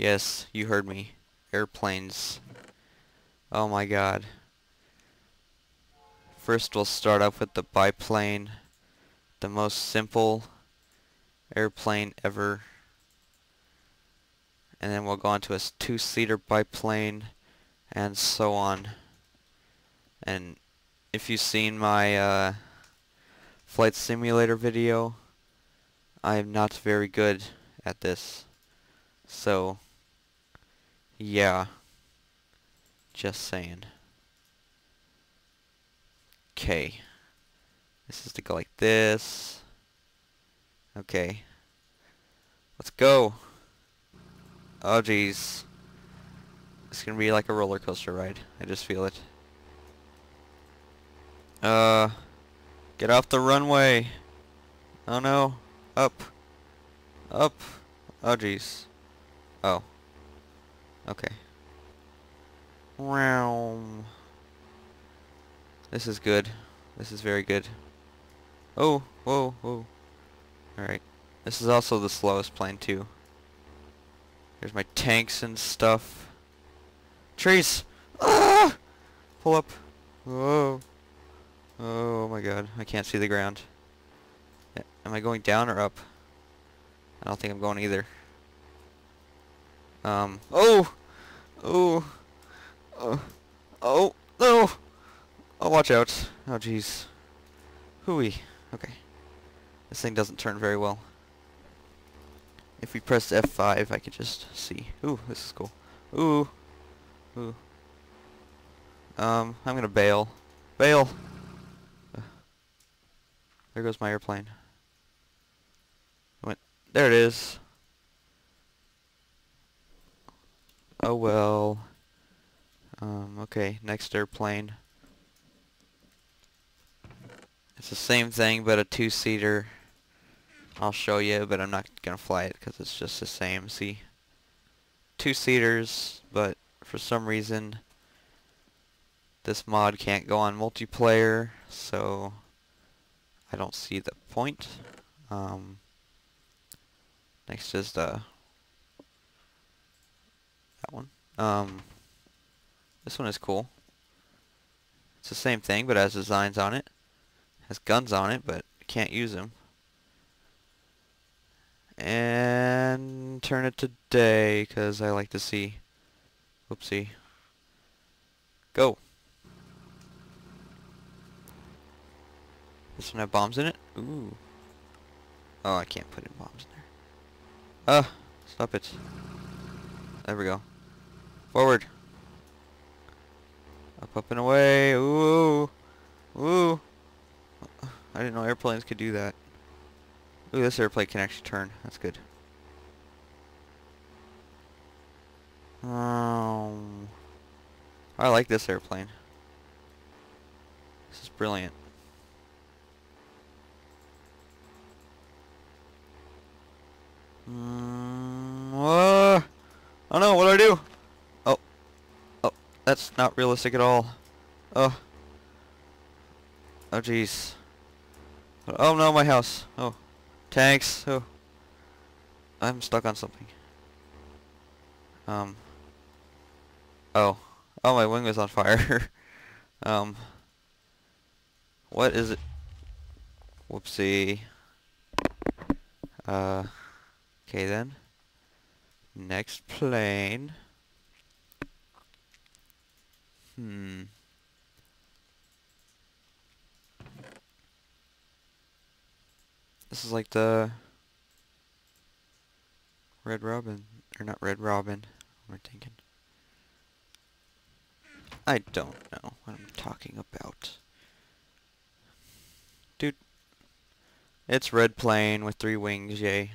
Yes, you heard me. Airplanes. Oh my god. First we'll start off with the biplane. The most simple airplane ever. And then we'll go on to a two-seater biplane and so on. And if you've seen my uh, flight simulator video, I'm not very good at this. So, yeah. Just saying. Okay. This is to go like this. Okay. Let's go. Oh jeez. It's gonna be like a roller coaster ride. I just feel it. Uh, get off the runway. Oh no. Up. Up. Oh jeez. Oh. Okay. Realm. This is good. This is very good. Oh, whoa, whoa. Alright. This is also the slowest plane too. There's my tanks and stuff. Trees! Ah! Pull up. Whoa. Oh my god, I can't see the ground. Am I going down or up? I don't think I'm going either. Um, oh! Oh! Oh! Oh! No! Oh, watch out. Oh, jeez. Hooey. Okay. This thing doesn't turn very well. If we press F5, I could just see. Ooh, this is cool. Ooh. Ooh. Um, I'm gonna bail. Bail! There goes my airplane. Went. There it is. Oh well. Um, okay, next airplane. It's the same thing, but a two-seater. I'll show you, but I'm not gonna fly it because it's just the same. See, two-seaters, but for some reason, this mod can't go on multiplayer, so I don't see the point. Um, next is the that one. Um, this one is cool. It's the same thing, but has designs on it. Has guns on it, but can't use them. And turn it to day, because I like to see. Whoopsie. Go. This one have bombs in it? Ooh. Oh, I can't put in bombs in there. Ah, stop it. There we go. Forward. Up, up, and away. Ooh. Ooh. I didn't know airplanes could do that. Ooh, this airplane can actually turn. That's good. Um, I like this airplane. This is brilliant. Mm, uh, oh no, what do I do? That's not realistic at all. Oh. Oh jeez. Oh no, my house. Oh. Tanks. Oh. I'm stuck on something. Um. Oh. Oh, my wing was on fire. um. What is it? Whoopsie. Uh. Okay then. Next plane. Hmm. This is like the Red Robin, or not Red Robin, what am I thinking? I don't know what I'm talking about. Dude, it's red plane with three wings, yay.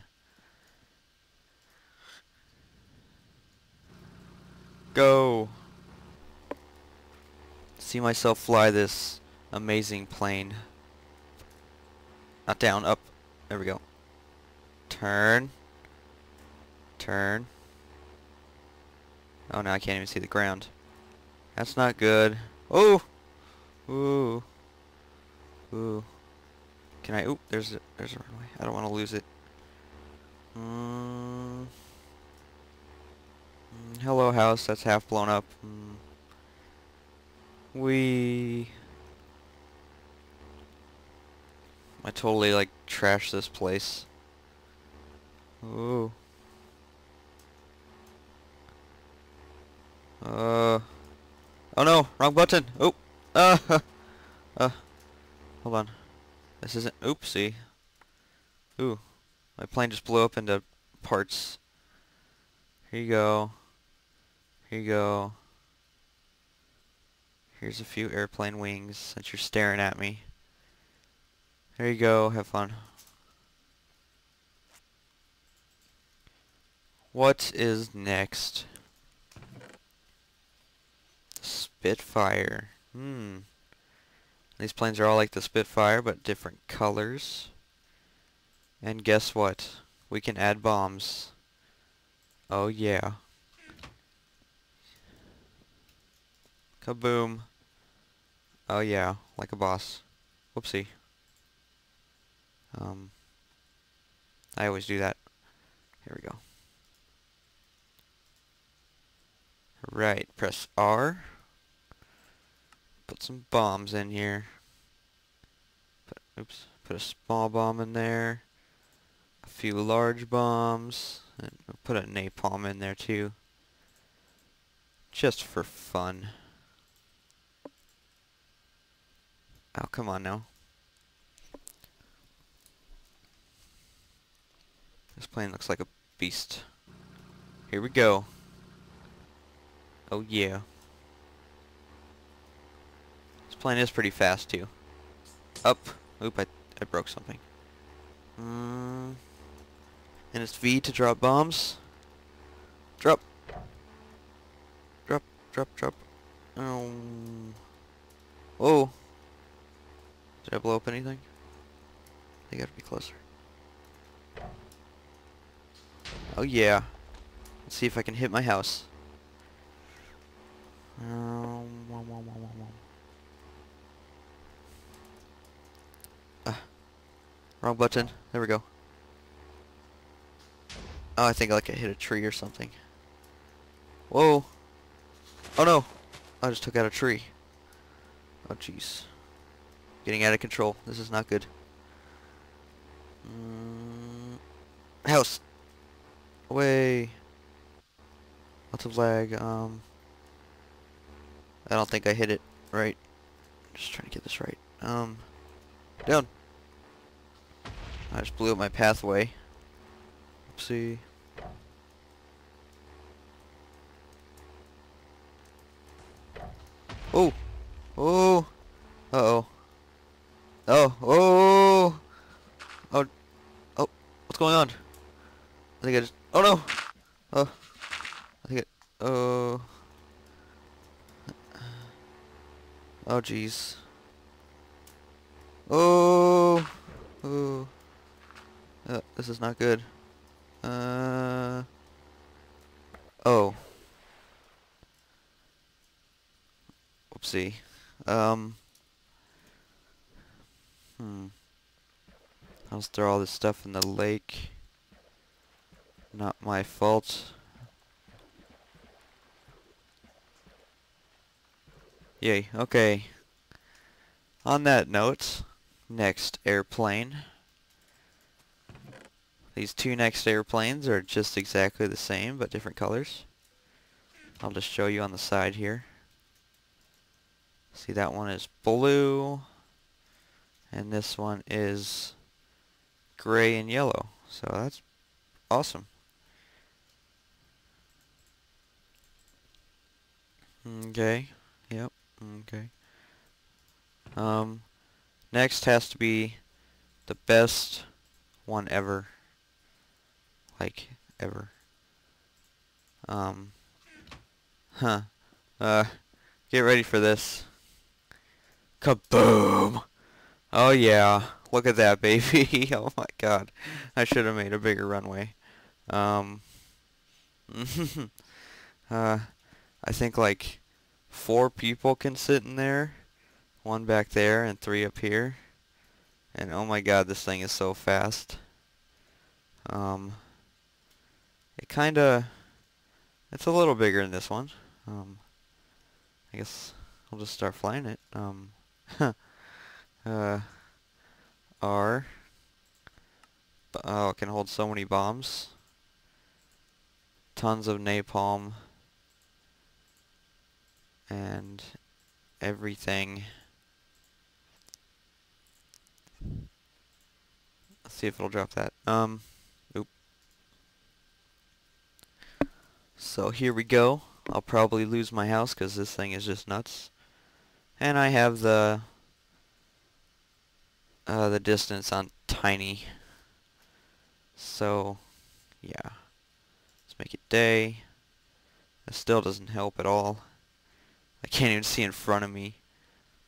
Go! See myself fly this amazing plane. Not down, up. There we go. Turn. Turn. Oh, now I can't even see the ground. That's not good. Oh! Ooh. Ooh. Can I... Oop, there's a, there's a runway. I don't want to lose it. Mm. Mm, hello house, that's half blown up. Mm. We... I totally like trash this place. Ooh. Uh. Oh no, wrong button. Oh. Uh. Uh. Hold on. This isn't. Oopsie. Ooh. My plane just blew up into parts. Here you go. Here you go. Here's a few airplane wings since you're staring at me. There you go. Have fun. What is next? Spitfire. Hmm. These planes are all like the Spitfire, but different colors. And guess what? We can add bombs. Oh yeah. Kaboom. Oh yeah, like a boss. Whoopsie. Um, I always do that. Here we go. Right, press R. Put some bombs in here. Put, oops, put a small bomb in there. A few large bombs. And put a napalm in there too. Just for fun. Oh, come on now. This plane looks like a beast. Here we go. Oh yeah. This plane is pretty fast too. Up. Oop, I, I broke something. Mm. And it's V to drop bombs. Drop. Drop, drop, drop. Oh. Oh. I blow up anything? They gotta be closer. Oh yeah. Let's see if I can hit my house. Um, ah, wrong button. There we go. Oh, I think like I hit a tree or something. Whoa. Oh no. I just took out a tree. Oh jeez. Getting out of control. This is not good. Mm, house. Away. Lots of lag. Um. I don't think I hit it right. Just trying to get this right. Um, down. I just blew up my pathway. Oopsie. Oh! Oh! Uh-oh. Oh! Oh! Oh! Oh! What's going on? I think I just... Oh no! Oh! I think it... Oh... Oh, jeez. Oh! Oh. Uh, this is not good. Uh... Oh. Whoopsie. Um... I'll throw all this stuff in the lake. Not my fault. Yay, okay. On that note, next airplane. These two next airplanes are just exactly the same, but different colors. I'll just show you on the side here. See, that one is blue, and this one is gray and yellow. So that's awesome. Okay, yep. Okay. Um, next has to be the best one ever. Like, ever. Um, huh. Uh, get ready for this. Kaboom! Oh yeah, look at that baby. oh my god. I should have made a bigger runway. Um, uh, I think like four people can sit in there. One back there and three up here. And oh my god, this thing is so fast. Um, it kinda, It's a little bigger than this one. Um, I guess I'll just start flying it. Um, uh, R. Oh, it can hold so many bombs. Tons of napalm. And everything. Let's see if it'll drop that. Um, oop. So here we go. I'll probably lose my house because this thing is just nuts. And I have the uh, the distance on tiny. So, yeah. Let's make it day. That still doesn't help at all. I can't even see in front of me.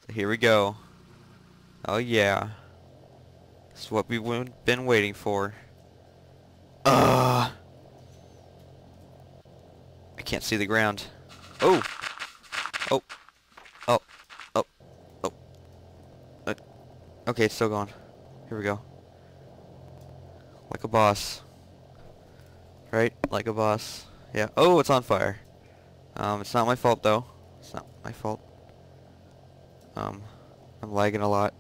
So here we go. Oh yeah. This is what we've been waiting for. Ugh. I can't see the ground. Oh! Oh. Oh. Oh. Oh. Uh, okay, it's still going. Here we go. Like a boss. Right? Like a boss. Yeah. Oh, it's on fire. Um, it's not my fault, though. It's not my fault. Um, I'm lagging a lot.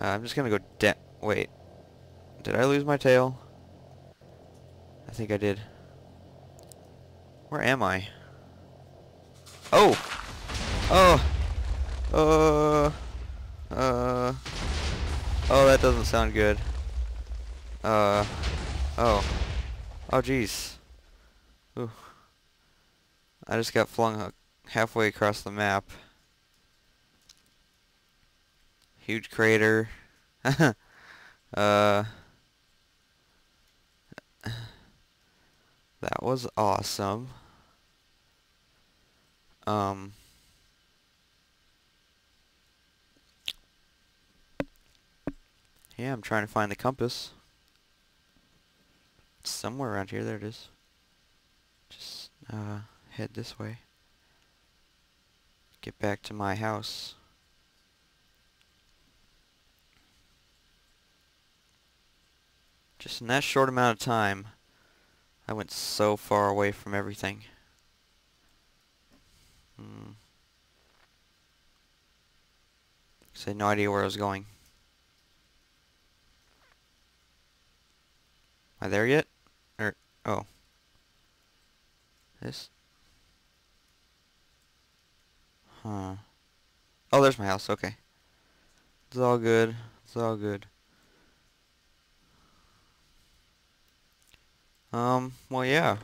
Uh, I'm just gonna go de- wait. Did I lose my tail? I think I did. Where am I? Oh! Oh! Uh... Uh... Oh, that doesn't sound good. Uh... Oh. Oh, jeez. Ooh. I just got flung halfway across the map. Huge crater. uh, that was awesome. Um, yeah, I'm trying to find the compass. It's somewhere around here. There it is. Just uh, head this way. Get back to my house. Just in that short amount of time, I went so far away from everything. Hmm. I had no idea where I was going. Am I there yet? Or, oh. This? Huh. Oh, there's my house, okay. It's all good. It's all good. Um, well, yeah.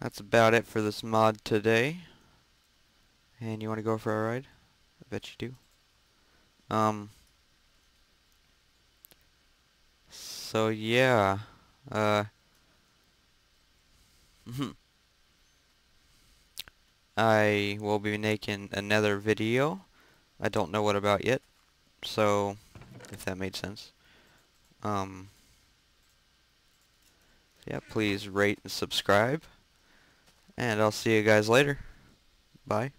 That's about it for this mod today. And you want to go for a ride? I bet you do. Um, so, yeah. Uh, I will be making another video. I don't know what about yet. So, if that made sense. Um, yeah, please rate and subscribe. And I'll see you guys later. Bye.